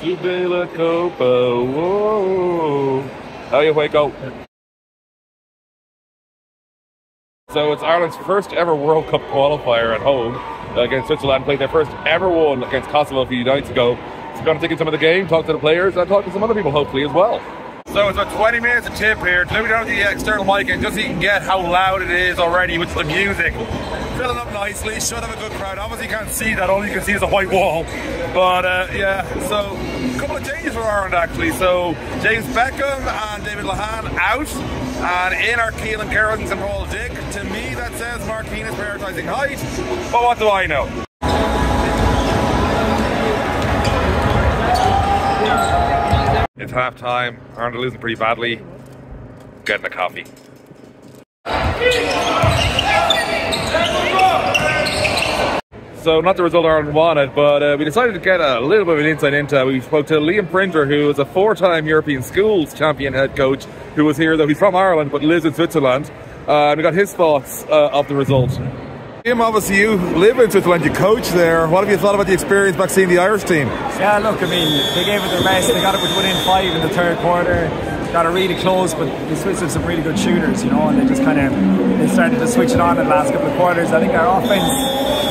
Sube la copa, whoa. Oh, up? So it's Ireland's first ever World Cup qualifier at home against Switzerland. Played their first ever one against Kosovo a few nights ago. So going to take in some of the game, talk to the players, and talk to some other people hopefully as well. So it's about 20 minutes of tip here. Let me down the external mic and just so you can get how loud it is already with the music. Filling up nicely, should have a good crowd. Obviously you can't see that, all you can see is a white wall. But uh, yeah, so a couple of changes for Ireland actually. So James Beckham and David Lehane out. And in are Keelan Cairns and Paul Dick. To me that says Mark is prioritising height. But what do I know? It's half time. Ireland are losing pretty badly. Getting a coffee. So not the result Ireland wanted, but uh, we decided to get a little bit of an insight into. We spoke to Liam Printer, who is a four-time European Schools champion head coach, who was here, though he's from Ireland but lives in Switzerland. Uh, and we got his thoughts uh, of the result. Liam, obviously you live in Switzerland, you coach there. What have you thought about the experience back seeing the Irish team? Yeah, look, I mean, they gave it their best. They got it within five in the third quarter. Got it really close, but the Swiss have some really good shooters, you know, and they just kind of they started to switch it on in the last couple of quarters. I think our offense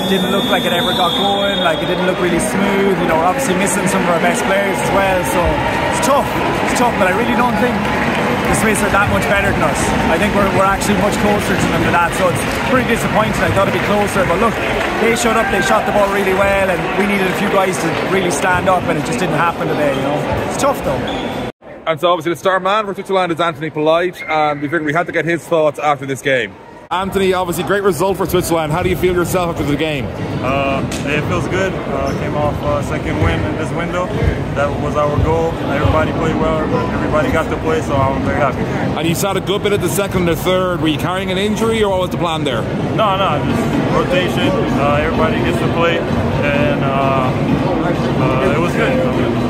didn't look like it ever got going. Like it didn't look really smooth. You know, obviously missing some of our best players as well. So it's tough. It's tough, but I really don't think the Swiss are that much better than us. I think we're, we're actually much closer to them than that. So it's pretty disappointing. I thought it'd be closer, but look, they showed up. They shot the ball really well, and we needed a few guys to really stand up, and it just didn't happen today. You know, it's tough though. And so obviously the star man for Switzerland is Anthony Polite, and we figured we had to get his thoughts after this game. Anthony, obviously great result for Switzerland. How do you feel yourself after the game? Uh, it feels good. Uh, came off uh, second win in this window. That was our goal. Everybody played well. Everybody got to play, so I'm very happy. And you saw a good bit at the second and the third. Were you carrying an injury, or what was the plan there? No, no, just rotation. Uh, everybody gets to play, and uh, it was good.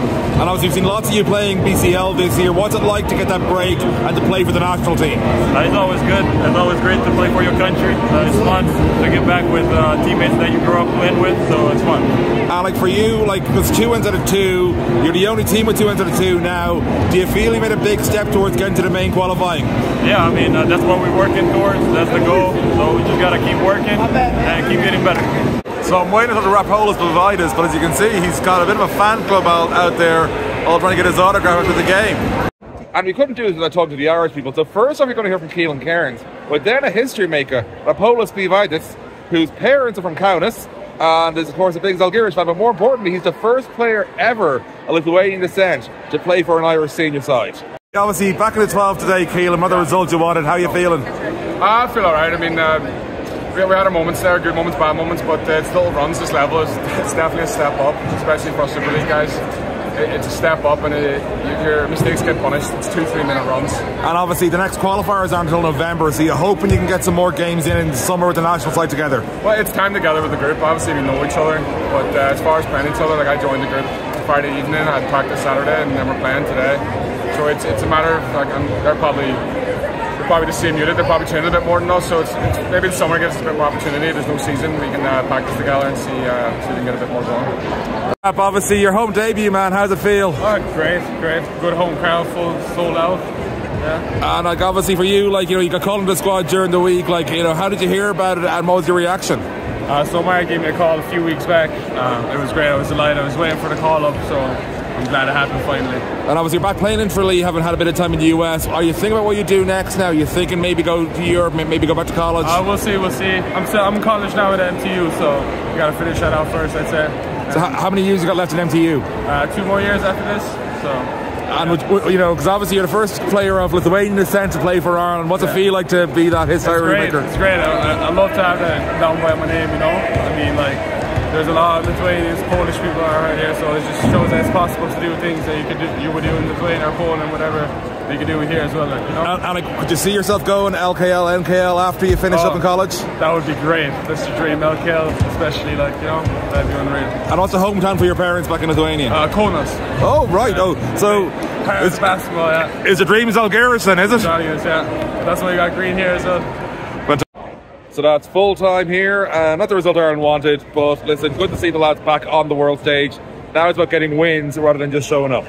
And obviously, we've seen lots of you playing BCL this year. What's it like to get that break and to play for the national team? Uh, it's always good. It's always great to play for your country. Uh, it's fun to get back with uh, teammates that you grew up playing with, so it's fun. And like for you, like because two wins out of two, you're the only team with two wins out of two now. Do you feel you made a big step towards getting to the main qualifying? Yeah, I mean uh, that's what we're working towards. That's the goal. So we just gotta keep working and keep getting better. So I'm waiting for the Rapolas us, but as you can see, he's got a bit of a fan club out, out there, all trying to get his autograph after the game. And we couldn't do this without talking to the Irish people. So first off, you're going to hear from Keelan Cairns, but then a history maker, Rapolas Buivydas, whose parents are from Kaunas, and is of course a big Zalgiris fan, but more importantly, he's the first player ever of Lithuanian descent to play for an Irish senior side. Obviously, back in the 12 today, Keelan, what the result you wanted? How are you feeling? I feel alright. I mean, uh, we, we had our moments there, good moments, bad moments, but uh, it still runs this level. It's, it's definitely a step up, especially for us Super League guys. It, it's a step up, and it, your mistakes get punished. It's two, three minute runs. And obviously, the next qualifiers aren't until November, so you're hoping you can get some more games in in the summer with the national side together. Well, it's time together with the group. Obviously, we know each other, but uh, as far as playing each other, like I joined the group Friday evening, I had practice Saturday, and then we're playing today. So it's it's a matter of like I'm, they're probably they're probably the same unit. They're probably training a bit more than us. So it's, it's maybe the summer gives us a bit more opportunity. There's no season. We can uh, practice together and see uh, see if we can get a bit more going. Obviously, your home debut, man. How's it feel? Oh, great, great. Good home crowd, full sold out. Yeah. And like obviously for you, like you know, you got called into the squad during the week. Like you know, how did you hear about it, and what was your reaction? Uh, so Mark gave me a call a few weeks back. Um, it was great. I was delighted. I was waiting for the call up, so I'm glad it happened finally. And obviously, you're back playing in Tralee, haven't had a bit of time in the US. Are you thinking about what you do next now? you're thinking maybe go to Europe, maybe go back to college? Uh, we'll see, we'll see. I'm still, I'm in college now at MTU, so we got to finish that out first, I'd say. So how, how many years you got left in MTU? Uh, two more years after this, so. And would, you know, because obviously you're the first player of Lithuanian descent to play for Ireland. What's Yeah. it feel like to be that history maker? It's great. I, I I love to have that down by my name. You know, I mean, like, there's a lot of Lithuanians, Polish people are here, so it just shows that it's possible to do things that you could do, you would do in Lithuania or Poland, and whatever. You could do here as well. Like, you know, And, and could you see yourself going LKL, NKL after you finish Oh. up in college? that would be great. That's the dream. LKL, especially, like, you know, that'd be unreal. And what's the hometown for your parents back in Lithuania? Uh, Kaunas. oh, right. Oh, so Parents is, basketball, yeah. is the dream Zalgiris then, is it? Yeah. That's why you got green here as well. So that's full time here. Uh, not the result Ireland wanted, but listen, good to see the lads back on the world stage. Now it's about getting wins rather than just showing up.